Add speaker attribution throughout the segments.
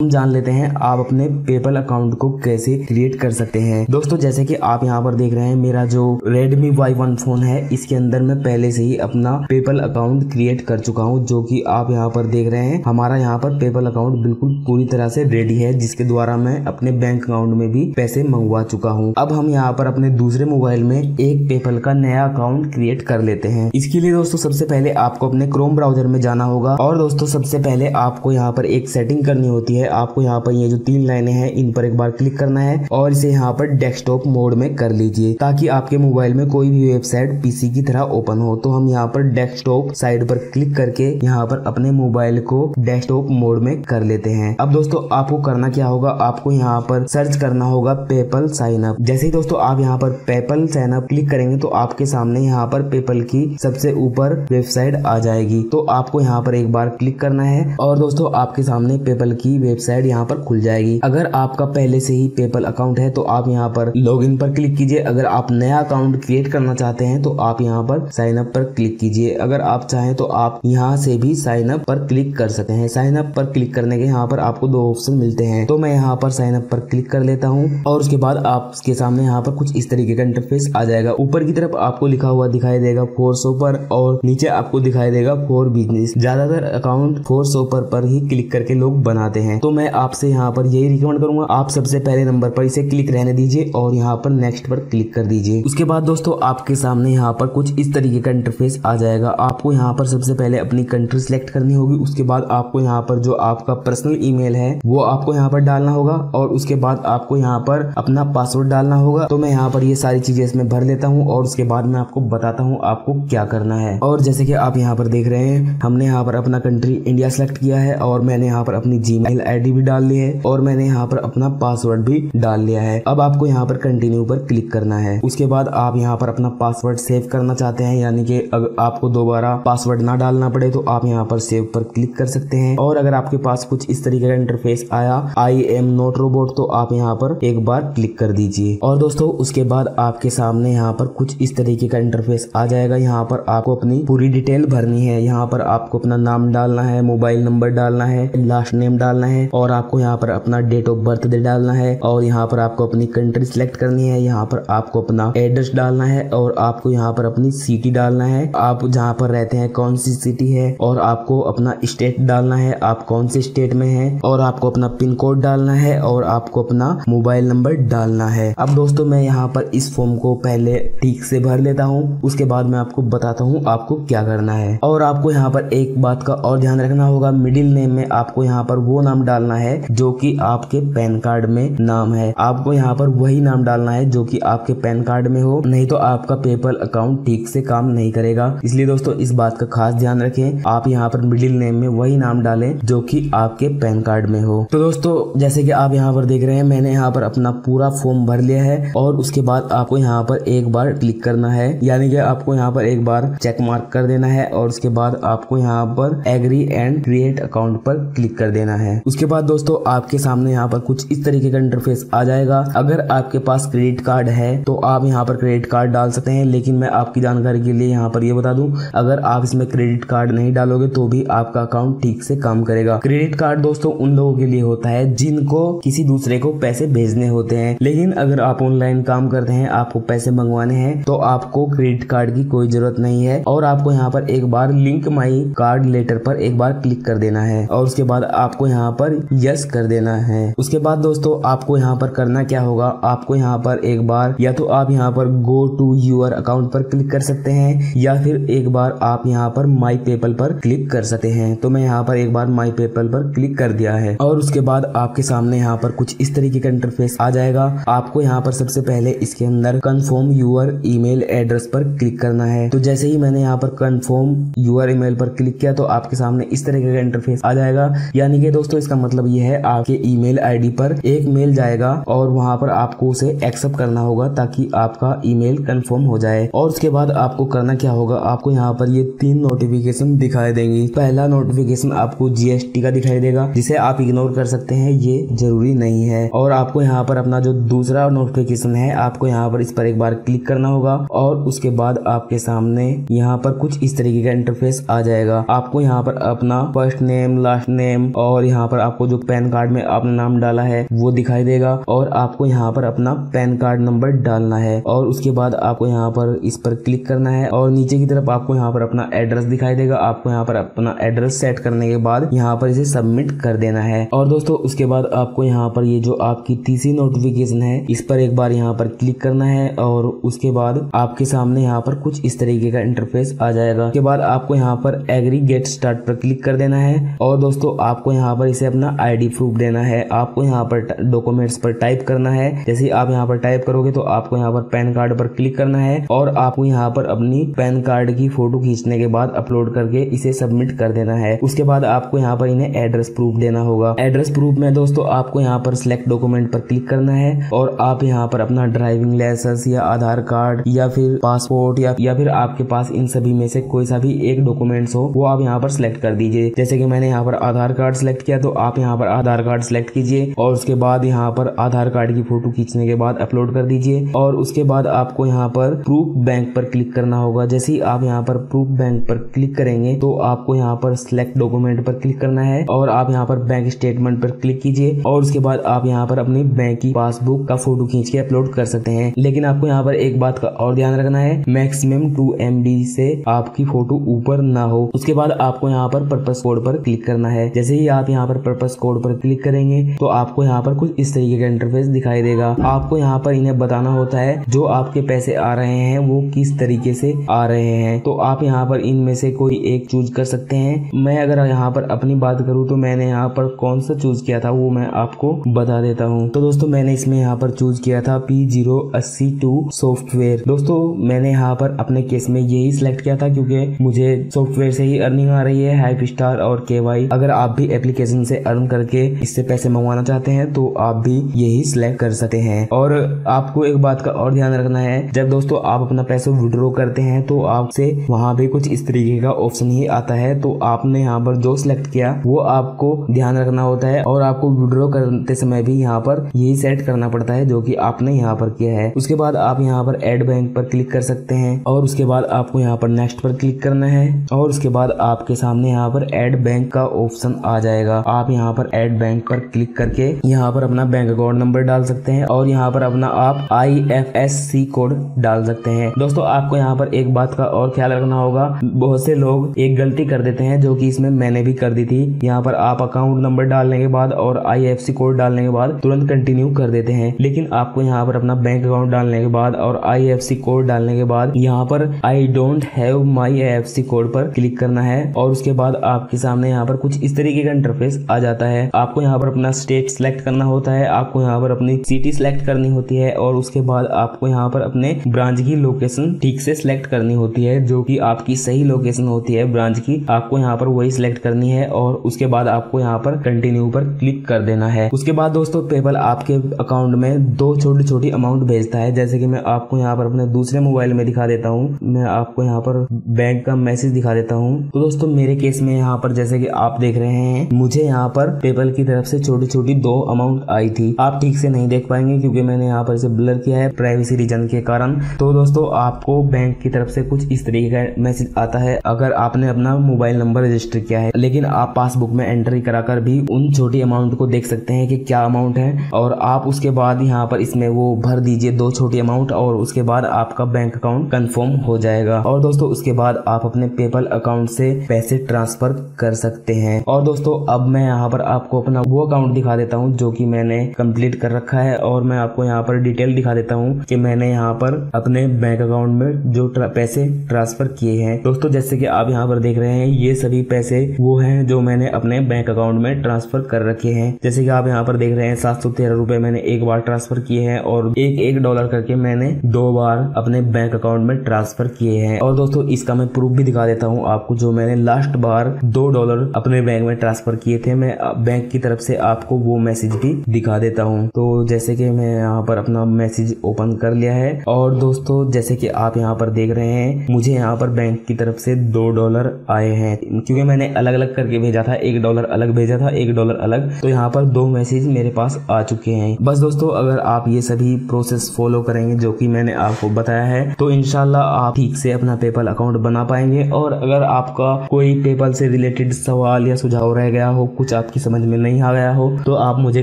Speaker 1: हम जान लेते हैं आप अपने पेपल अकाउंट को कैसे क्रिएट कर सकते हैं। दोस्तों, जैसे कि आप यहाँ पर देख रहे हैं, मेरा जो Redmi Y1 फ़ोन है, इसके अंदर मैं पहले से ही अपना पेपल अकाउंट क्रिएट कर चुका हूँ, जो कि आप यहाँ पर देख रहे हैं। हमारा यहाँ पर पेपल अकाउंट बिल्कुल पूरी तरह से रेडी है, जिसके द्वारा मैं अपने बैंक अकाउंट में भी पैसे मंगवा चुका हूँ। अब हम यहाँ पर अपने दूसरे मोबाइल में एक पेपल का नया अकाउंट क्रिएट कर लेते हैं। इसके लिए दोस्तों, सबसे पहले आपको अपने क्रोम ब्राउज़र में जाना होगा और दोस्तों, सबसे पहले आपको यहाँ पर एक सेटिंग करनी होती है है, आपको यहाँ पर ये जो तीन लाइनें हैं, इन पर एक बार क्लिक करना है और इसे यहाँ पर डेस्कटॉप मोड में कर लीजिए, ताकि आपके मोबाइल में कोई भी वेबसाइट पीसी की तरह ओपन हो। तो हम यहाँ पर डेस्कटॉप साइड पर क्लिक करके यहाँ पर अपने मोबाइल को डेस्कटॉप मोड में कर लेते हैं। अब दोस्तों, आपको करना क्या होगा? आपको यहाँ पर सर्च करना होगा पेपल साइन अप जैसे ही दोस्तों आप यहाँ पर पेपल साइन अप क्लिक करेंगे तो आपके सामने यहाँ पर पेपल की सबसे ऊपर वेबसाइट आ जाएगी। तो आपको यहाँ पर एक बार क्लिक करना है और दोस्तों, आपके सामने पेपल की वेबसाइट यहाँ पर खुल जाएगी। अगर आपका पहले से ही पेपल अकाउंट है तो आप यहाँ पर लॉग इन पर क्लिक कीजिए। अगर आप नया अकाउंट क्रिएट करना चाहते हैं तो आप यहाँ पर साइन अप पर क्लिक कीजिए। अगर आप चाहें तो आप यहाँ से भी साइन अप पर क्लिक कर सकते हैं। साइन अप पर क्लिक करने के यहाँ पर आपको दो ऑप्शन मिलते हैं। तो मैं यहाँ पर साइन अप पर क्लिक कर लेता हूँ, और उसके बाद आपके सामने यहाँ पर कुछ इस तरीके का इंटरफेस आ जाएगा। ऊपर की तरफ़ आपको लिखा हुआ दिखाई देगा फोर सोपर, और नीचे आपको दिखाई देगा फोर बिज़नेस। ज़्यादातर अकाउंट फोर सोपर पर ही क्लिक करके लोग बनाते हैं। तो मैं आपसे यहाँ पर यही रिकमेंड करूँगा आप सबसे पहले नंबर पर इसे क्लिक रहने दीजिए और यहाँ पर नेक्स्ट पर क्लिक कर दीजिए उसके बाद दोस्तों आपके सामने यहाँ पर कुछ इस तरीके का इंटरफेस आ जाएगा आपको यहाँ पर सबसे पहले अपनी कंट्री सिलेक्ट करनी होगी उसके बाद आपको यहाँ पर जो आपका पर्सनल ईमेल है वो आपको यहाँ पर डालना होगा और उसके बाद आपको यहाँ पर अपना पासवर्ड डालना होगा तो मैं यहाँ पर ये सारी चीज़ें इसमें भर लेता हूँ और उसके बाद मैं आपको बताता हूँ आपको क्या करना है और जैसे कि आप यहाँ पर देख रहे हैं हमने यहाँ पर अपना कंट्री इंडिया सेलेक्ट किया है और मैंने यहाँ पर अपनी जी मेल भी डाल ली है और मैंने यहाँ पर अपना पासवर्ड भी डाल लिया है। अब आपको यहाँ पर कंटिन्यू पर क्लिक करना है। उसके बाद आप यहाँ पर अपना पासवर्ड सेव करना चाहते हैं, यानी कि अगर आपको दोबारा पासवर्ड ना डालना पड़े तो आप यहाँ पर सेव पर क्लिक कर सकते हैं। और अगर आपके पास कुछ इस तरीके का इंटरफेस आया आई एम नोट रोबोट तो आप यहाँ पर एक बार क्लिक कर दीजिए। और दोस्तों, उसके बाद आपके सामने यहाँ पर कुछ इस तरीके का इंटरफेस आ जाएगा। यहाँ पर आपको अपनी पूरी डिटेल भरनी है। यहाँ पर आपको अपना नाम डालना है मोबाइल नंबर डालना है लास्ट नेम डालना है और आपको यहाँ पर अपना डेट ऑफ़ बर्थ डालना है और यहाँ पर आपको अपनी कंट्री सिलेक्ट करनी है। यहाँ पर आपको अपना एड्रेस डालना है और आपको यहाँ पर अपनी सिटी डालना है। आप जहाँ पर रहते हैं, कौन सी सिटी है? और आपको अपना स्टेट डालना है। आप कौन से स्टेट में है? और आपको अपना पिन कोड डालना है और आपको अपना मोबाइल नंबर डालना है। अब दोस्तों, मैं यहाँ पर इस फॉर्म को पहले ठीक से भर लेता हूँ। उसके बाद मैं आपको बताता हूँ आपको क्या करना है। और आपको यहाँ पर एक बात का और ध्यान रखना होगा। मिडिल नेम में आपको यहाँ पर वो नाम डालना है, जो कि आपके पैन कार्ड में नाम है। आपको यहाँ पर वही नाम डालना है, जो कि आपके पैन कार्ड में हो। नहीं तो आपका पेपल अकाउंट ठीक से काम नहीं करेगा। इसलिए दोस्तों, इस बात का खास ध्यान रखें। आप यहाँ पर मिडिल नेम में वही नाम डालें, जो कि आपके पैन कार्ड में हो। तो दोस्तों, जैसे कि आप यहाँ पर देख रहे हैं, मैंने यहाँ पर अपना पूरा फॉर्म भर लिया है और उसके बाद आपको यहाँ पर एक बार क्लिक करना है। यानी कि आपको यहाँ पर एक बार चेक मार्क कर देना है और उसके बाद आपको यहाँ पर एग्री एंड क्रिएट अकाउंट पर क्लिक कर देना है। उसके बाद दोस्तों, आपके सामने यहाँ पर कुछ इस तरीके का इंटरफेस आ जाएगा। अगर आपके पास क्रेडिट कार्ड है तो आप यहाँ पर क्रेडिट कार्ड डाल सकते हैं, लेकिन मैं आपकी जानकारी के लिए यहाँ पर ये यह बता दूँ, अगर आप इसमें क्रेडिट कार्ड नहीं डालोगे तो भी आपका अकाउंट ठीक से काम करेगा। क्रेडिट कार्ड दोस्तों, उन लोगों के लिए होता है, जिनको किसी दूसरे को पैसे भेजने होते हैं। लेकिन अगर आप ऑनलाइन काम करते हैं, आपको पैसे मंगवाने हैं तो आपको क्रेडिट कार्ड की कोई ज़रूरत नहीं है। और आपको यहाँ पर एक बार लिंक माई कार्ड लेटर पर एक बार क्लिक कर देना है। और उसके बाद आपको यहाँ पर यस कर देना है। उसके बाद दोस्तों, आपको यहाँ पर करना क्या होगा? आपको यहाँ पर एक बार या तो आप यहाँ पर गो टू यूर अकाउंट पर क्लिक कर सकते हैं, या फिर एक बार आप यहाँ पर माई पेपल पर क्लिक कर सकते हैं। तो मैं यहाँ पर एक बार माई पेपल पर क्लिक कर दिया है। और उसके बाद आपके सामने यहाँ पर कुछ इस तरीके का इंटरफेस आ जाएगा। आपको यहाँ पर सबसे पहले इसके अंदर कन्फर्म यूर ईमेल एड्रेस पर क्लिक करना है। तो जैसे ही मैंने यहाँ पर कन्फर्म यूर ईमेल पर क्लिक किया तो आपके सामने इस तरीके का इंटरफेस आ जाएगा। यानी कि दोस्तों इसका मतलब ये है आपके ईमेल आईडी पर एक मेल जाएगा और वहाँ पर आपको उसे एक्सेप्ट करना होगा ताकि आपका ईमेल कंफर्म हो जाए। और उसके बाद आपको करना क्या होगा? आपको यहाँ पर ये तीन नोटिफिकेशन दिखाई देंगी। पहला नोटिफिकेशन आपको जीएसटी का दिखाई देगा, जिसे आप इग्नोर कर सकते हैं। ये ज़रूरी नहीं है। और आपको यहाँ पर अपना जो दूसरा नोटिफिकेशन है, आपको यहाँ पर इस पर एक बार क्लिक करना होगा और उसके बाद आपके सामने यहाँ पर कुछ इस तरीके का इंटरफेस आ जाएगा। आपको यहाँ पर अपना फ़र्स्ट नेम लास्ट नेम और यहाँ पर आपको जो पैन कार्ड में आपने नाम डाला है वो दिखाई देगा और आपको यहाँ पर अपना पैन कार्ड नंबर डालना है और उसके बाद आपको यहाँ पर इस पर क्लिक करना है और नीचे की तरफ़ आपको यहाँ पर अपना एड्रेस दिखाई देगा आपको यहाँ पर अपना एड्रेस सेट करने के बाद यहाँ पर इसे सबमिट कर देना है और दोस्तों उसके बाद आपको यहाँ पर ये जो आपकी तीसरी नोटिफिकेशन है इस पर एक बार यहाँ पर क्लिक करना है और उसके बाद आपके सामने यहाँ पर कुछ इस तरीके का इंटरफेस आ जाएगा उसके बाद आपको यहाँ पर एग्री गेट स्टार्ट पर क्लिक कर देना है और दोस्तों आपको यहाँ पर इसे अपना आईडी प्रूफ देना है। आपको यहाँ पर डॉक्यूमेंट्स पर टाइप करना है। जैसे आप यहाँ पर टाइप करोगे तो आपको यहाँ पर पैन कार्ड पर क्लिक करना है और आपको यहाँ पर अपनी पैन कार्ड की फ़ोटो खींचने के बाद अपलोड करके इसे सबमिट कर देना है। उसके बाद आपको यहाँ पर इन्हें एड्रेस प्रूफ देना होगा। एड्रेस प्रूफ में दोस्तों आपको यहाँ पर सिलेक्ट डॉक्यूमेंट पर क्लिक करना है और आप यहाँ पर अपना ड्राइविंग लाइसेंस या आधार कार्ड या फिर पासपोर्ट या या फिर आपके पास इन सभी में से कोई सा भी एक डॉक्यूमेंट्स हो, वो आप यहाँ पर सिलेक्ट कर दीजिए। जैसे कि मैंने यहाँ पर आधार कार्ड सिलेक्ट किया तो आप यहाँ पर आधार कार्ड सेलेक्ट कीजिए और उसके बाद यहाँ पर आधार कार्ड की फ़ोटो खींचने के बाद अपलोड कर दीजिए और उसके बाद आपको यहाँ पर प्रूफ बैंक पर क्लिक करना होगा जैसे ही आप यहाँ पर प्रूफ बैंक पर क्लिक करेंगे तो आपको यहाँ पर सिलेक्ट डॉक्यूमेंट पर क्लिक करना है और आप यहाँ पर बैंक स्टेटमेंट पर क्लिक कीजिए और उसके बाद आप यहाँ पर अपनी बैंक की पासबुक का फ़ोटो खींच के अपलोड कर सकते हैं लेकिन आपको यहाँ पर एक बात का और ध्यान रखना है मैक्सिमम टू एम से आपकी फ़ोटो ऊपर ना हो उसके बाद आपको यहाँ पर पर्पस कोड पर क्लिक करना है जैसे ही आप यहाँ पर पर्पस कोड पर क्लिक करेंगे तो आपको यहाँ पर कुछ इस तरीके का इंटरफेस दिखाई देगा। आपको यहाँ पर इन्हें बताना होता है, जो आपके पैसे आ रहे हैं, वो किस तरीके से आ रहे हैं। तो आप यहाँ पर इनमें से कोई एक चूज़ कर सकते हैं। मैं अगर यहाँ पर अपनी बात करूँ तो मैंने यहाँ पर कौन सा चूज़ किया था, वो मैं आपको बता देता हूँ। तो दोस्तों, मैंने इसमें यहाँ पर चूज़ किया था पी ज़ीरो अस्सी टू सॉफ्टवेयर दोस्तों, मैंने यहाँ पर अपने केस में यही सिलेक्ट किया था, क्योंकि मुझे सॉफ्टवेयर से ही अर्निंग आ रही है हाइप स्टार और के अगर आप भी एप्लीकेशन से अर्न करके इससे पैसे मंगवाना चाहते हैं तो आप भी यही सिलेक्ट कर सकते हैं। और आपको एक बात का और ध्यान रखना है, जब दोस्तों आप अपना पैसा विड्रॉ करते हैं तो आपसे वहाँ भी कुछ इस तरीके का ऑप्शन ही आता है। तो आपने यहाँ पर जो सिलेक्ट किया, वो आपको ध्यान रखना होता है और आपको विड्रॉ करते समय भी यहाँ पर यही सेट करना पड़ता है, जो कि आपने यहाँ पर किया है। उसके बाद आप यहाँ पर एड बैंक पर क्लिक कर सकते हैं और उसके बाद आपको यहाँ पर नेक्स्ट पर क्लिक करना है और उसके बाद आपके सामने यहाँ पर एड बैंक का ऑप्शन आ जाएगा। आप यहाँ पर एड बैंक पर क्लिक करके यहाँ पर अपना बैंक अकाउंट नंबर डाल सकते हैं और यहाँ पर अपना आप I F S C code डाल सकते हैं। दोस्तों, आपको यहाँ पर एक बात का और ख्याल रखना होगा। बहुत से लोग एक गलती कर देते हैं जो कि इसमें मैंने भी कर दी थी। यहाँ पर आप अकाउंट नंबर डालने के बाद और आई कोड डालने के बाद तुरंत कंटिन्यू कर देते हैं। लेकिन आपको यहाँ पर अपना बैंक अकाउंट डालने के बाद और आई कोड डालने के बाद यहाँ पर I don't have my C code पर क्लिक करना है और उसके बाद आपके सामने यहाँ पर कुछ इस तरीके का इंटरफेस आ जाता है। आपको यहाँ पर अपना स्टेट सिलेक्ट करना होता है। आपको यहाँ पर अपनी सिटी सिलेक्ट करनी होती है और उसके बाद आपको यहाँ पर अपने ब्रांच की लोकेशन ठीक से सिलेक्ट करनी होती है, जो कि आपकी सही लोकेशन होती है ब्रांच की। आपको यहाँ पर वही सिलेक्ट करनी है और उसके बाद आपको यहाँ पर कंटिन्यू पर क्लिक कर देना है। उसके बाद दोस्तों पेपल आपके अकाउंट में दो छोटी छोटी अमाउंट भेजता है। जैसे कि मैं आपको यहाँ पर अपने दूसरे मोबाइल में दिखा देता हूँ। मैं आपको यहाँ पर बैंक का मैसेज दिखा देता हूँ। तो दोस्तों, मेरे केस में यहाँ पर जैसे कि आप देख रहे हैं, मुझे यहाँ पर पेपल की तरफ़ से छोटी छोटी दो अमाउंट आई थी। आप ठीक से नहीं देख पाएँगे क्योंकि मैंने यहाँ पर इसे ब्लर किया है प्राइवेसी रीजन के कारण। तो दोस्तों, आपको बैंक की तरफ़ से कुछ इस तरीके का मैसेज आता है। अगर आपने अपना मोबाइल नंबर रजिस्टर किया है, लेकिन आप पासबुक में एंट्री कराकर भी उन छोटी अमाउंट को देख सकते हैं कि क्या अमाउंट है और आप उसके बाद यहाँ पर इसमें वो भर दीजिए दो छोटी अमाउंट और उसके बाद आपका बैंक अकाउंट कंफर्म हो जाएगा। और दोस्तों, उसके बाद आप अपने पेपल अकाउंट से पैसे ट्रांसफ़र कर सकते हैं। और दोस्तों, अब मैं यहाँ पर आपको अपना वो अकाउंट दिखा देता हूँ, जो कि मैंने कंप्लीट कर रखा है। और मैं आपको यहाँ पर डिटेल दिखा देता हूँ कि मैंने यहाँ पर अपने बैंक अकाउंट में जो पैसे ट्रांसफ़र किए हैं। दोस्तों, जैसे कि आप यहाँ पर देख रहे हैं, ये सभी पैसे वो हैं जो मैंने अपने बैंक अकाउंट में ट्रांसफ़र कर रखे हैं। जैसे कि आप यहाँ पर देख रहे हैं, सात सौ तेरह रूपए मैंने एक बार ट्रांसफ़र किए हैं और एक एक डॉलर करके मैंने दो बार अपने बैंक अकाउंट में ट्रांसफ़र किए हैं। और दोस्तों, इसका मैं प्रूफ भी दिखा देता हूँ आपको, जो मैंने लास्ट बार दो डॉलर अपने बैंक में ट्रांसफ़र किए थे। मैं बैंक की तरफ़ से आपको वो मैसेज भी दिखा देता हूँ। तो जैसे कि मैं यहाँ पर अपना मैसेज ओपन कर लिया है। और दोस्तों, जैसे कि आप यहाँ पर देख रहे हैं, मुझे यहाँ पर बैंक की तरफ़ से दो डॉलर आए हैं। क्योंकि मैंने अलग अलग करके भेजा था, एक डॉलर अलग भेजा था, एक डॉलर अलग। तो यहाँ पर दो मैसेज मेरे पास आ चुके हैं। बस दोस्तों, अगर आप ये सभी प्रोसेस फॉलो करेंगे, जो कि मैंने आपको बताया है तो इनशाला आप ठीक से अपना पेपल अकाउंट बना पाएँगे। और अगर आपका कोई पेपल से रिलेटेड सवाल या सुझाव रह गया हो, कुछ आपकी समझ में नहीं आ गया हो तो आप मुझे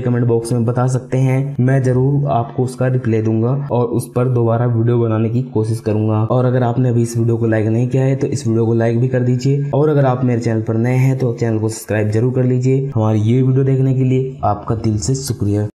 Speaker 1: कमेंट बॉक्स में बता सकते हैं। मैं ज़रूर आपको उसका रिप्लाई दूँगा और उस पर दोबारा वीडियो बनाने की कोशिश करूँगा। और अगर आपने अभी इस वीडियो को लाइक नहीं किया है तो इस वीडियो को लाइक भी कर दीजिए। और अगर आप मेरे चैनल पर नए हैं तो चैनल को सब्सक्राइब ज़रूर कर लीजिए हमारी ये वीडियो देखने के लिए। आपका दिल से शुक्रिया।